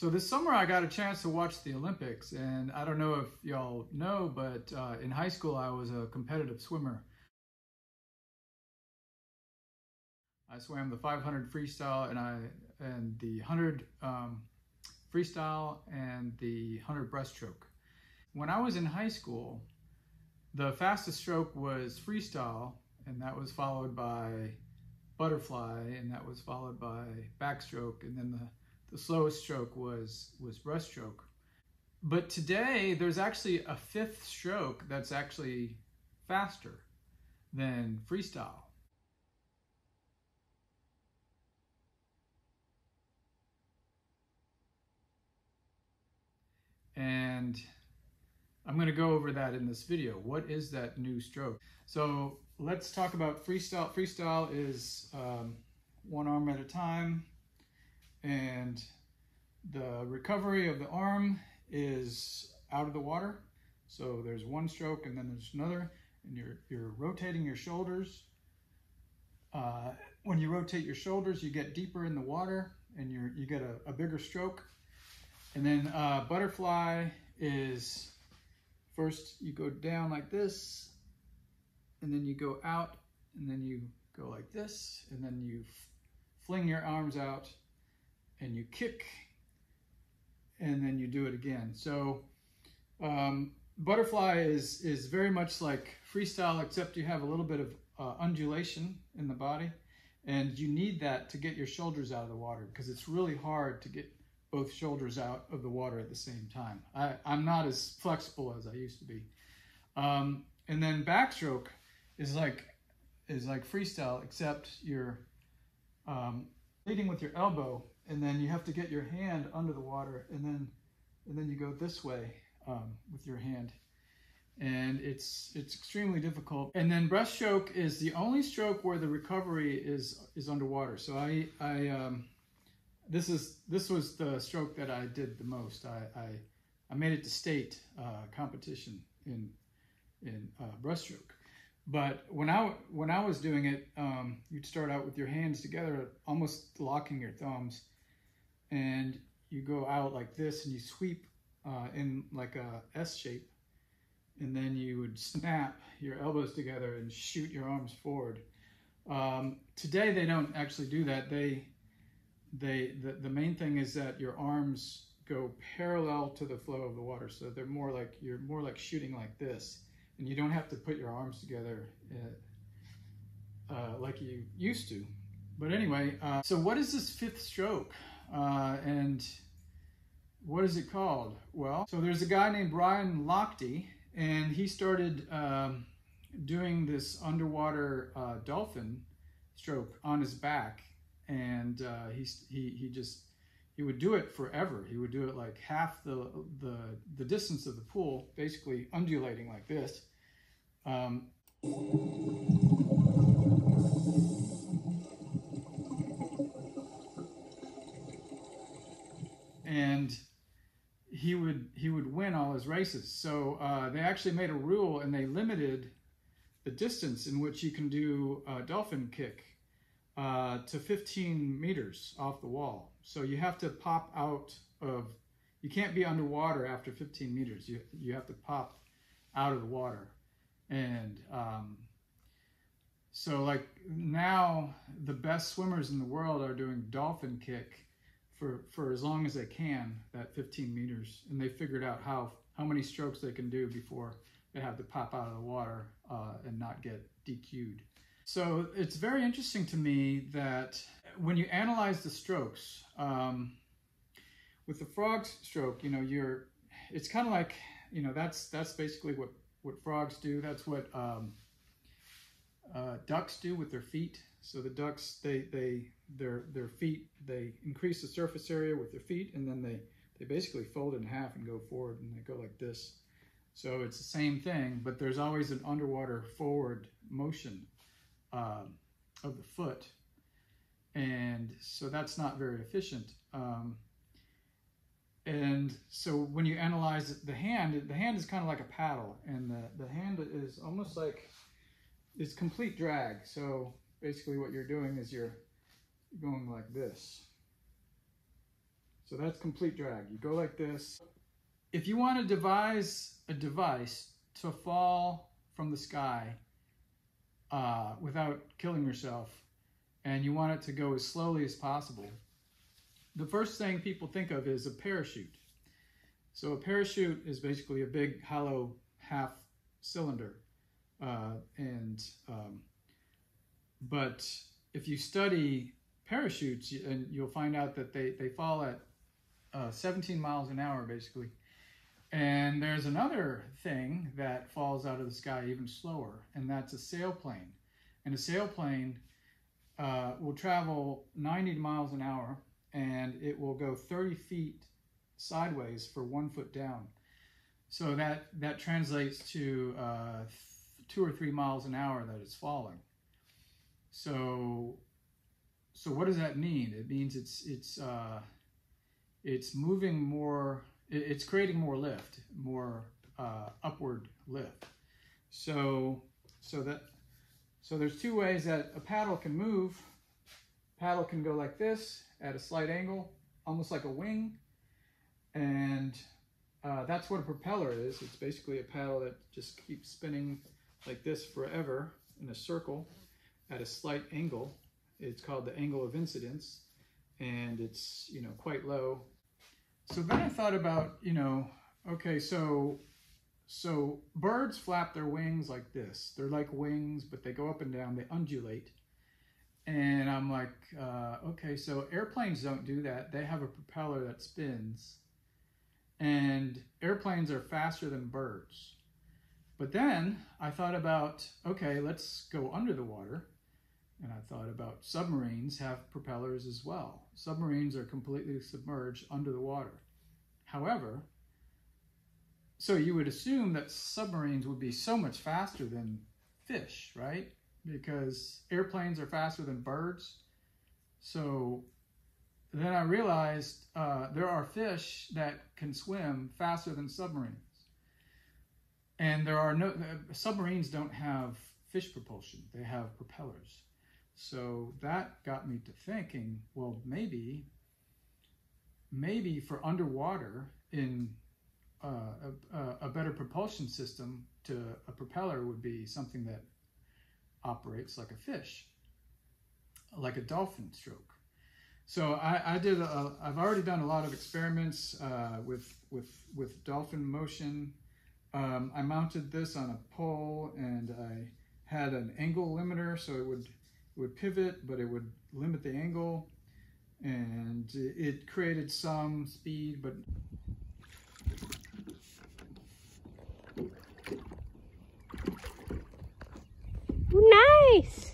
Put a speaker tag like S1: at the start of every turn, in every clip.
S1: So this summer I got a chance to watch the Olympics and I don't know if y'all know, but uh, in high school I was a competitive swimmer. I swam the 500 freestyle and I and the 100 um, freestyle and the 100 breaststroke. When I was in high school, the fastest stroke was freestyle and that was followed by butterfly and that was followed by backstroke and then the the slowest stroke was, was breaststroke. But today, there's actually a fifth stroke that's actually faster than freestyle. And I'm going to go over that in this video. What is that new stroke? So let's talk about freestyle. Freestyle is um, one arm at a time, and the recovery of the arm is out of the water. So there's one stroke and then there's another, and you're, you're rotating your shoulders. Uh, when you rotate your shoulders, you get deeper in the water and you you get a, a, bigger stroke. And then uh, butterfly is first you go down like this, and then you go out, and then you go like this, and then you fling your arms out and you kick and then you do it again. So um, butterfly is, is very much like freestyle, except you have a little bit of uh, undulation in the body. And you need that to get your shoulders out of the water because it's really hard to get both shoulders out of the water at the same time. I, am not as flexible as I used to be. Um, and then backstroke is like is like freestyle, except you're um, leading with your elbow and then you have to get your hand under the water and then and then you go this way um, with your hand. And it's it's extremely difficult. And then breaststroke is the only stroke where the recovery is is underwater. So i i um, this is this was the stroke that i did the most. I i, I made it to state uh, competition in in uh, breaststroke. But when I when I was doing it, um, you'd start out with your hands together, almost locking your thumbs, and you go out like this and you sweep uh, in like a S shape and then you would snap your elbows together and shoot your arms forward. Um, today they don't actually do that. They, they, the, the main thing is that your arms go parallel to the flow of the water. So they're more like, you're more like shooting like this and you don't have to put your arms together uh, uh, like you used to. But anyway, uh, so what is this fifth stroke? Uh, and what is it called? Well, so there's a guy named Brian Lochte, and he started um, doing this underwater uh, dolphin stroke on his back, and uh, he he he just he would do it forever. He would do it like half the the the distance of the pool, basically undulating like this. Um, and he would he would win all his races. So uh, they actually made a rule and they limited the distance in which you can do a dolphin kick uh, to 15 meters off the wall. So you have to pop out of you can't be underwater after 15 meters. You you have to pop out of the water, and um, so like now the best swimmers in the world are doing dolphin kick for, for as long as they can, that 15 meters. And they figured out how, how many strokes they can do before they have to pop out of the water uh, and not get DQ'd. So it's very interesting to me that when you analyze the strokes, um, with the frog stroke, you know, you're, it's kind of like, you know, that's, that's basically what, what frogs do. That's what um, uh, ducks do with their feet. So the ducks, they, they, their, their feet, they increase the surface area with their feet and then they, they basically fold in half and go forward and they go like this. So it's the same thing, but there's always an underwater forward motion uh, of the foot. And so that's not very efficient. Um, and so when you analyze the hand, the hand is kind of like a paddle and the, the hand is almost like it's complete drag. So basically what you're doing is you're going like this. So that's complete drag. You go like this. If you want to devise a device to fall from the sky uh, without killing yourself, and you want it to go as slowly as possible, the first thing people think of is a parachute. So a parachute is basically a big hollow half cylinder. Uh, and um, but if you study parachutes, and you'll find out that they, they fall at uh, 17 miles an hour, basically. And there's another thing that falls out of the sky even slower, and that's a sailplane. And a sailplane uh, will travel 90 miles an hour, and it will go 30 feet sideways for one foot down. So that, that translates to uh, two or three miles an hour that it's falling. So, so what does that mean? It means it's, it's, uh, it's moving more, it's creating more lift, more uh, upward lift. So, so that, so there's two ways that a paddle can move. Paddle can go like this at a slight angle, almost like a wing. And uh, that's what a propeller is. It's basically a paddle that just keeps spinning like this forever in a circle at a slight angle. It's called the angle of incidence and it's, you know, quite low. So then I thought about, you know, okay, so so birds flap their wings like this. They're like wings, but they go up and down, they undulate. And I'm like, uh, okay, so airplanes don't do that. They have a propeller that spins. And airplanes are faster than birds. But then I thought about, okay, let's go under the water. And I thought about submarines have propellers as well. Submarines are completely submerged under the water. However, so you would assume that submarines would be so much faster than fish, right? Because airplanes are faster than birds. So then I realized uh, there are fish that can swim faster than submarines. And there are no, uh, submarines don't have fish propulsion, they have propellers. So that got me to thinking, well, maybe, maybe for underwater in uh, a, a, better propulsion system to a propeller would be something that operates like a fish, like a dolphin stroke. So I, I did. A, I've already done a lot of experiments uh, with with with dolphin motion. Um, I mounted this on a pole and I had an angle limiter, so it would would pivot, but it would limit the angle. And it created some speed, but
S2: Nice!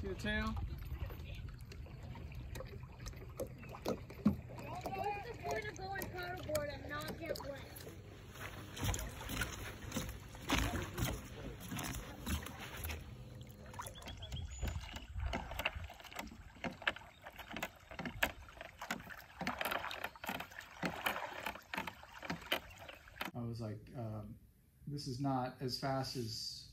S1: See the tail? I was like, um, this is not as fast as,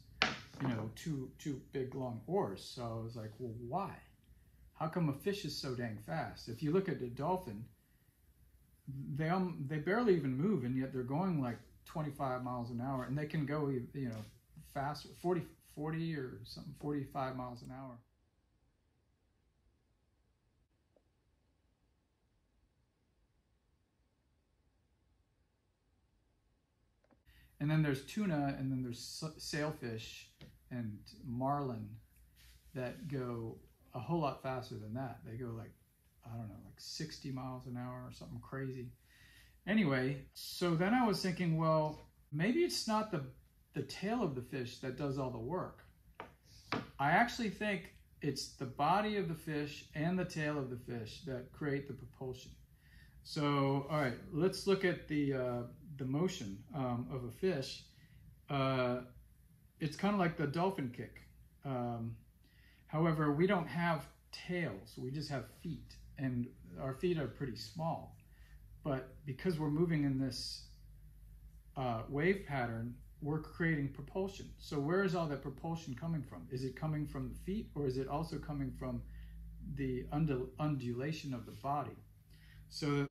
S1: you know, two, two big long oars. So I was like, well, why? How come a fish is so dang fast? If you look at a dolphin, they um, they barely even move, and yet they're going like 25 miles an hour, and they can go, you know, faster, 40, 40 or something, 45 miles an hour. And then there's tuna, and then there's sailfish and marlin that go a whole lot faster than that. They go like, I don't know, like 60 miles an hour or something crazy. Anyway, so then I was thinking, well, maybe it's not the, the tail of the fish that does all the work. I actually think it's the body of the fish and the tail of the fish that create the propulsion. So, all right, let's look at the, uh, the motion um, of a fish. Uh, it's kind of like the dolphin kick. Um, however, we don't have tails, we just have feet, and our feet are pretty small. But because we're moving in this uh, wave pattern, we're creating propulsion. So where is all that propulsion coming from? Is it coming from the feet or is it also coming from the undulation of the body? So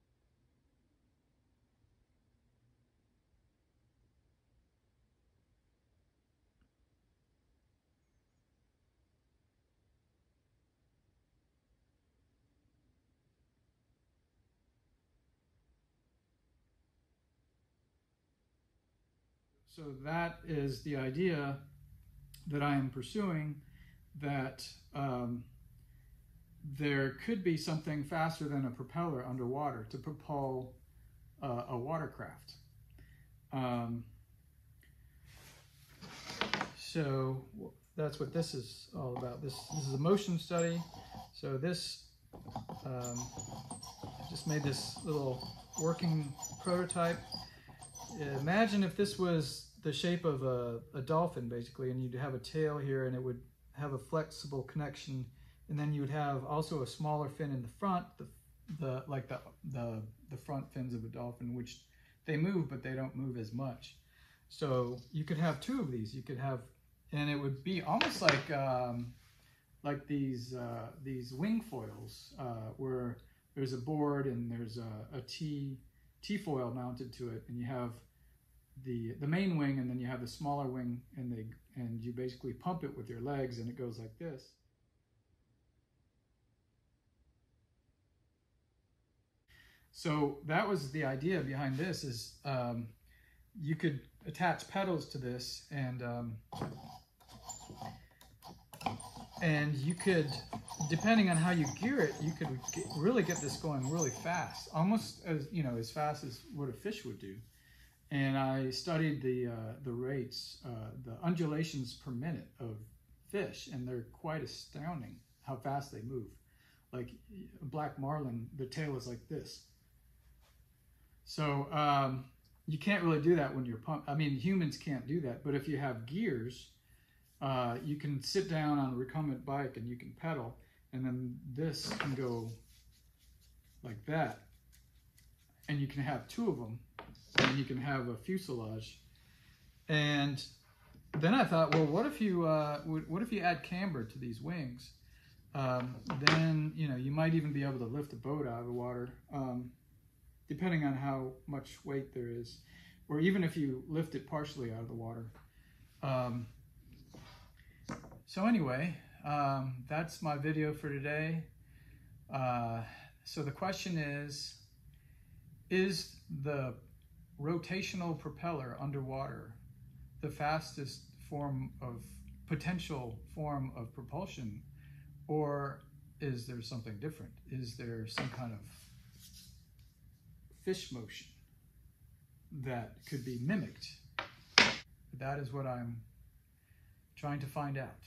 S1: So that is the idea that I am pursuing that um, there could be something faster than a propeller underwater to propel uh, a watercraft. Um, so that's what this is all about. This, this is a motion study. So this, um, just made this little working prototype. Imagine if this was the shape of a, a dolphin basically and you'd have a tail here and it would have a flexible connection and then you would have also a smaller fin in the front the, the like the, the the front fins of a dolphin which they move but they don't move as much. So you could have two of these. You could have and it would be almost like um, like these uh, these wing foils uh, where there's a board and there's a, a T T foil mounted to it and you have the the main wing and then you have the smaller wing and they and you basically pump it with your legs and it goes like this. So that was the idea behind this is um, you could attach pedals to this and um, and you could depending on how you gear it you could get, really get this going really fast almost as you know as fast as what a fish would do and I studied the uh, the rates, uh, the undulations per minute of fish, and they're quite astounding how fast they move. Like black marlin, the tail is like this. So um, you can't really do that when you're pumped. I mean, humans can't do that, but if you have gears, uh, you can sit down on a recumbent bike and you can pedal, and then this can go like that, and you can have two of them and you can have a fuselage. And then I thought, well, what if you uh, what if you add camber to these wings? Um, then you know you might even be able to lift a boat out of the water, um, depending on how much weight there is, or even if you lift it partially out of the water. Um, so anyway, um, that's my video for today. Uh, so the question is, is the rotational propeller underwater, the fastest form of potential form of propulsion, or is there something different? Is there some kind of fish motion that could be mimicked? That is what I'm trying to find out.